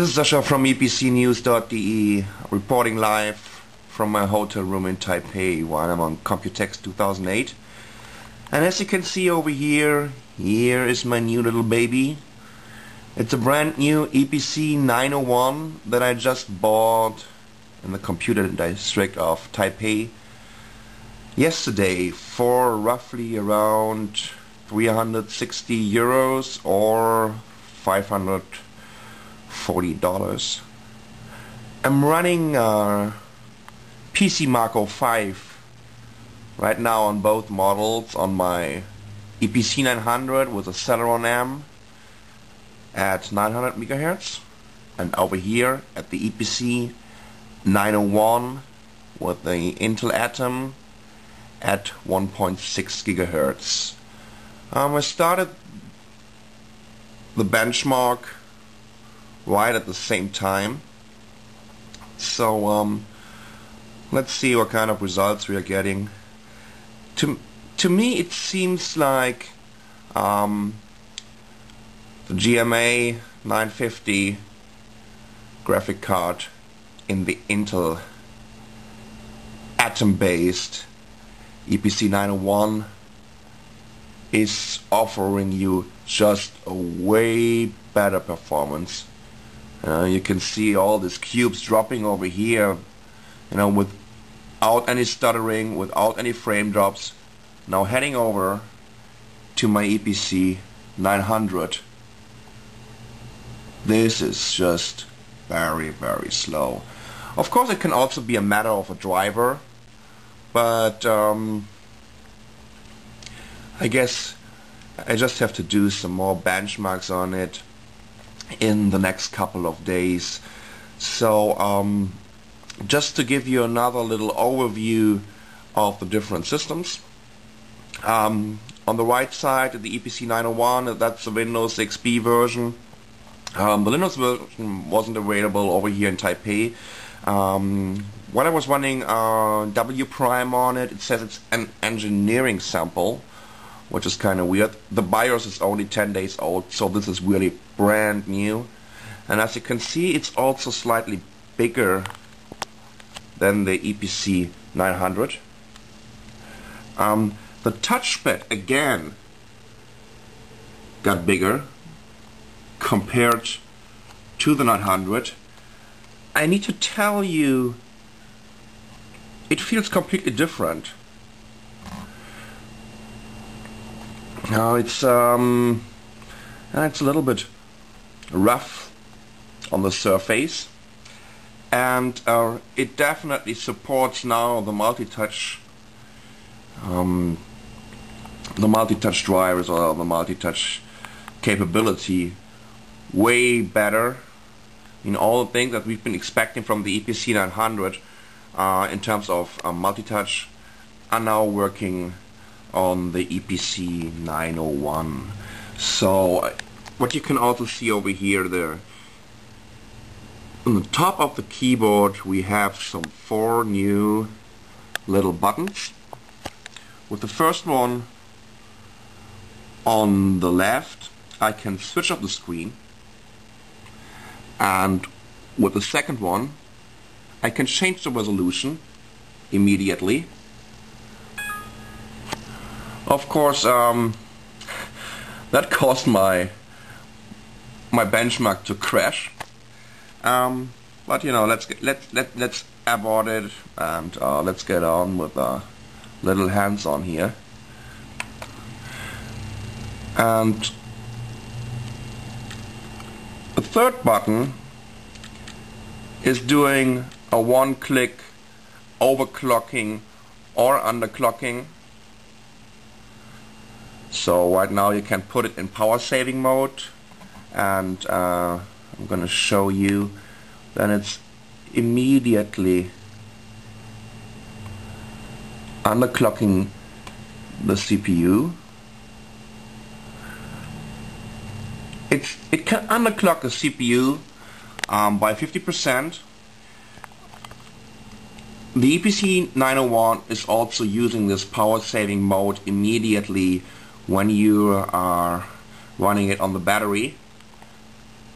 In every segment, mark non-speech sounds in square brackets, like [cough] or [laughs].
This is Sasha from eeepcnews.de reporting live from my hotel room in Taipei while I'm on Computex 2008. And as you can see over here, here is my new little baby. It's a brand new Eee PC 901 that I just bought in the computer district of Taipei yesterday for roughly around 360 euros or 500 $40. I'm running uh, PC Mark 05 right now on both models on my Eee PC 900 with a Celeron M at 900 megahertz and over here at the Eee PC 901 with the Intel Atom at 1.6 gigahertz. Um, I started the benchmark right at the same time so um, let's see what kind of results we are getting. To to me, it seems like um, the GMA 950 graphic card in the Intel Atom-based Eee PC 901 is offering you just a way better performance. Uh, you can see all these cubes dropping over here, you know, without any stuttering, without any frame drops. Now heading over to my Eee PC 900. This is just very, very slow. Of course, it can also be a matter of a driver, but um, I guess I just have to do some more benchmarks on it in the next couple of days. So um, just to give you another little overview of the different systems. Um, on the right side, the Eee PC 901, that's the Windows XP version. Um, the Linux version wasn't available over here in Taipei. Um, when I was running uh, wPrime on it, it says it's an engineering sample which is kind of weird. The BIOS is only 10 days old, so this is really brand new. And as you can see, it's also slightly bigger than the Eee PC 900. Um, the touchpad again got bigger compared to the 900. I need to tell you, it feels completely different. Now it's um, it's a little bit rough on the surface. And uh, it definitely supports now the multi-touch um, the multi-touch drivers or the multi-touch capability way better in all the things that we've been expecting from the Eee PC 900 uh, in terms of uh, multi-touch are now working on the Eee PC 901 so what you can also see over here there on the top of the keyboard we have some four new little buttons. With the first one on the left I can switch off the screen. And with the second one I can change the resolution immediately of course, um, that [laughs] caused my my benchmark to crash. Um, but you know, let's get, let let let's abort it and uh, let's get on with a little hands-on here. And the third button is doing a one-click overclocking or underclocking so right now you can put it in power saving mode and uh, I'm gonna show you. Then it's immediately underclocking the CPU it's, it can underclock the CPU um, by 50% the Eee PC 901 is also using this power saving mode immediately when you are running it on the battery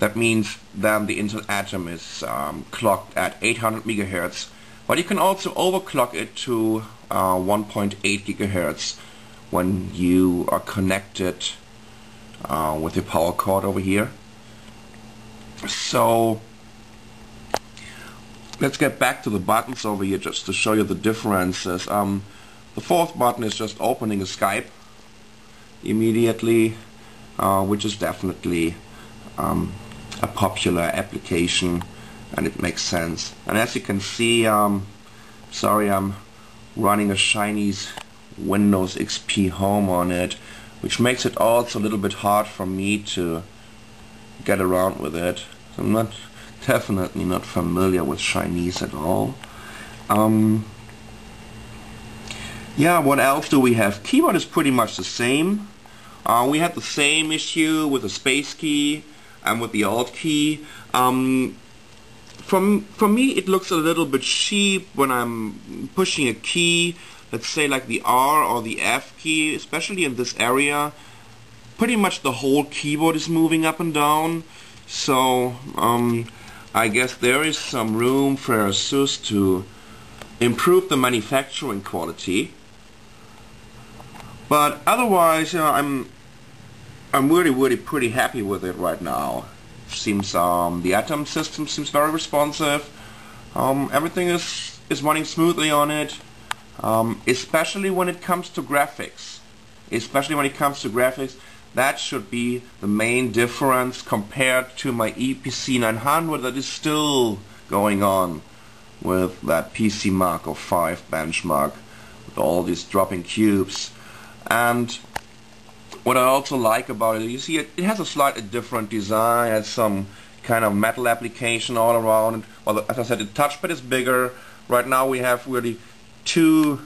That means then the Intel Atom is um, clocked at 800 megahertz. But you can also overclock it to uh, 1.8 gigahertz when you are connected uh, with your power cord over here. So let's get back to the buttons over here just to show you the differences. Um, the fourth button is just opening a Skype immediately, uh, which is definitely um, a popular application and it makes sense. And as you can see, um, sorry I'm running a Chinese Windows XP Home on it, which makes it also a little bit hard for me to get around with it. I'm not [laughs] definitely not familiar with Chinese at all. Um, yeah, what else do we have? Keyboard is pretty much the same. Uh, we had the same issue with the space key and with the alt key. Um, from for me, it looks a little bit cheap when I'm pushing a key, let's say like the R or the F key, especially in this area. Pretty much the whole keyboard is moving up and down. So um, I guess there is some room for ASUS to improve the manufacturing quality. But otherwise, you know, I'm I'm really, really pretty happy with it right now. Seems um, the Atom system seems very responsive. Um, everything is is running smoothly on it, um, especially when it comes to graphics. Especially when it comes to graphics, that should be the main difference compared to my Eee PC 900 that is still going on with that PC Mark 5 benchmark with all these dropping cubes. And what I also like about it, you see it, it has a slightly different design, it has some kind of metal application all around. Well, as I said, the touchpad is bigger. Right now we have really two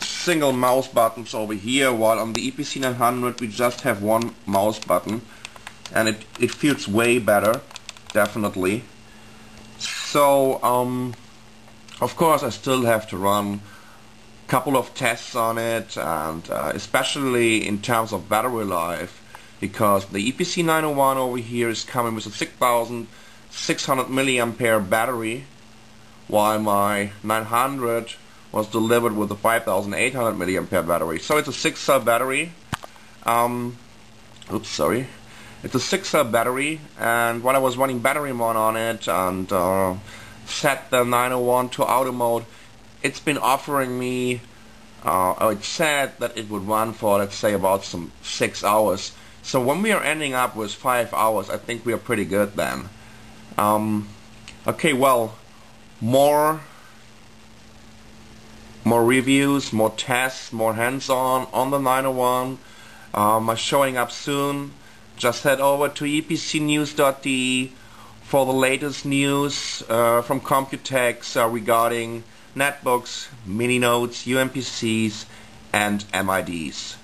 single mouse buttons over here while on the Eee PC 900 we just have one mouse button and it, it feels way better definitely so um, of course I still have to run couple of tests on it and uh, especially in terms of battery life because the Eee PC 901 over here is coming with a 6600 milliampere battery while my 900 was delivered with a 5800 milliampere battery. So it's a 6 cell battery. Um, oops, sorry. It's a 6 cell battery and when I was running battery mode on it and uh, set the 901 to auto mode, it's been offering me, uh, it said that it would run for let's say about some 6 hours. So when we are ending up with 5 hours, I think we are pretty good then. Um, okay, well, more more reviews, more tests, more hands-on on the 901 um, are showing up soon. Just head over to eeepcnews.de for the latest news uh, from Computex uh, regarding netbooks, mini notes, UMPCs, and MIDs.